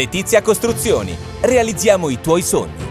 Letizia Costruzioni. Realizziamo i tuoi sogni.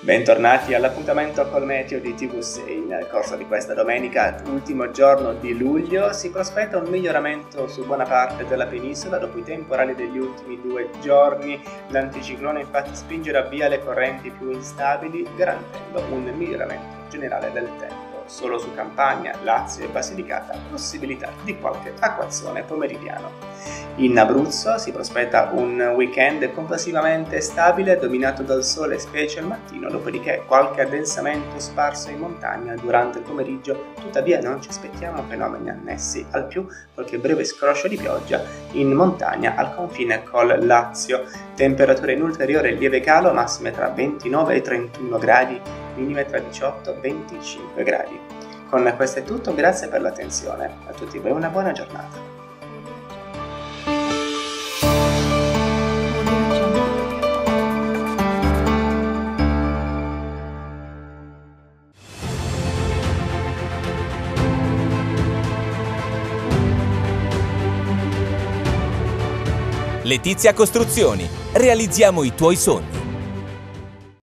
Bentornati all'appuntamento col meteo di TV6. Nel corso di questa domenica, ultimo giorno di luglio, si prospetta un miglioramento su buona parte della penisola dopo i temporali degli ultimi due giorni. L'anticiclone infatti spingerà via le correnti più instabili, garantendo un miglioramento generale del tempo solo su Campania, Lazio e Basilicata possibilità di qualche acquazzone pomeridiano. In Abruzzo si prospetta un weekend complessivamente stabile dominato dal sole specie al mattino, dopodiché qualche addensamento sparso in montagna durante il pomeriggio, tuttavia non ci aspettiamo fenomeni annessi, al più qualche breve scroscio di pioggia in montagna al confine col Lazio, temperature in ulteriore lieve calo, massime tra 29 e 31 gradi minime tra 18 e 25 gradi. Con questo è tutto, grazie per l'attenzione. A tutti voi una buona giornata. Letizia Costruzioni. Realizziamo i tuoi sogni.